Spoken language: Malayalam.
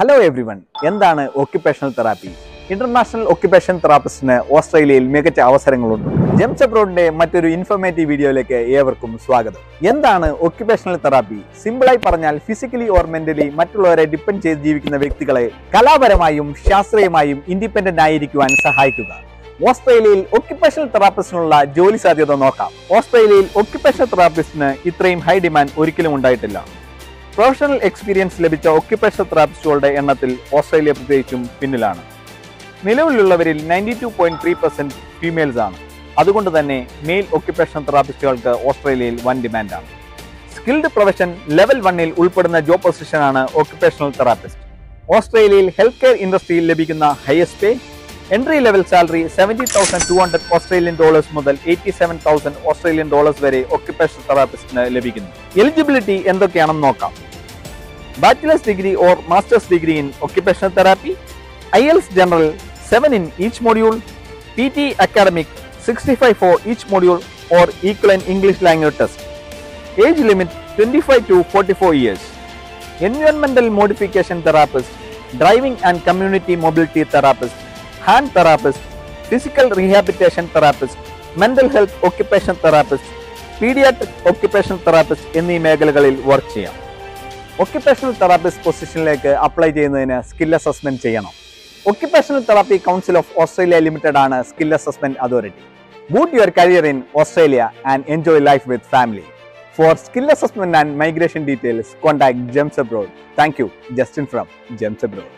ഹലോ എവ്രി വൺ എന്താണ് ഒക്യുപേഷണൽ തെറാപ്പി ഇന്റർനാഷണൽ ഓക്യുപേഷൻ തെറാപ്പിസ്റ്റിന് ഓസ്ട്രേലിയയിൽ മികച്ച അവസരങ്ങളുണ്ട്. ജെംസ് അബ്രോഡിന്റെ മറ്റൊരു ഇൻഫോർമേറ്റീവ് വീഡിയോയിലേക്ക് ഏവർക്കും സ്വാഗതം. എന്താണ് ഒക്യുപേഷണൽ തെറാപ്പി സിമ്പിളായി പറഞ്ഞാൽ ഫിസിക്കലി ഓർ മെന്റലി മറ്റുള്ളവരെ ഡിപ്പെൻഡ് ചെയ്ത് ജീവിക്കുന്ന വ്യക്തികളെ കലാപരമായും ശാസ്ത്രീയമായും ഇൻഡിപെൻഡന്റ് ആയിരിക്കുവാൻ സഹായിക്കുക. ഓസ്ട്രേലിയയിൽ ഒക്യുപേഷണൽ തെറാപ്പിസ്റ്റിനുള്ള ജോലി സാധ്യത നോക്കാം. ഓസ്ട്രേലിയയിൽ ഒക്യുപേഷണൽ തെറാപ്പിസ്റ്റിന് ഇത്രയും ഹൈ ഡിമാൻഡ് ഒരിക്കലും ഉണ്ടായിട്ടില്ല. പ്രൊഫഷണൽ എക്സ്പീരിയൻസ് ലഭിച്ച ഒക്യുപേഷണൽ തെറാപ്പിസ്റ്റുകളുടെ എണ്ണത്തിൽ ഓസ്ട്രേലിയ പ്രത്യേകിച്ചും പിന്നിലാണ്. നിലവിലുള്ളവരിൽ ninety two point three percent females ആണ്. അതുകൊണ്ട് തന്നെ മെയിൽ ഒക്യുപേഷണൽ തെറാപ്പിസ്റ്റുകൾക്ക് ഓസ്ട്രേലിയയിൽ വൻ ഡിമാൻഡാണ് സ്കിൽഡ് പ്രൊഫഷൻ ലെവൽ വണ്ണിൽ ഉൾപ്പെടുന്ന ജോബ് പൊസിഷനാണ് ഒക്യുപേഷണൽ തെറാപ്പിസ്റ്റ് ഓസ്ട്രേലിയയിൽ ഹെൽത്ത് കെയർ ഇൻഡസ്ട്രിയിൽ ലഭിക്കുന്ന highest pay entry level salary seventy thousand two hundred Australian dollars മുതൽ eighty seven thousand Australian dollars വരെ ഒക്യുപേഷണൽ തെറാപ്പിസ്റ്റിന് ലഭിക്കുന്നു. എലിജിബിലിറ്റി എന്തൊക്കെയാണെന്ന് നോക്കാം. Bachelor's degree or master's degree in occupational therapy IELTS general seven in each module P T academic sixty five for each module or equivalent English language test age limit twenty five to forty four years എൻവയോൺമെന്റൽ modification therapist driving and community mobility therapist hand therapist physical rehabilitation therapist mental health occupation therapist paediatric occupation therapist എന്നീ മേഖലകളിൽ വർക്ക് ചെയ്യാം. ഒക്യുപ്പേഷണൽ തെറാപ്പിസ്റ്റ് പൊസിഷനിലേക്ക് അപ്ലൈ ചെയ്യുന്നതിന് സ്കിൽ അസസ്മെന്റ് ചെയ്യണം. Occupational therapy council of Australia limited ആണ് skill assessment authority boot your career in Australia and enjoy life with family for skill assessment and migration details contact Gems Abroad thank you Justin from Gems Abroad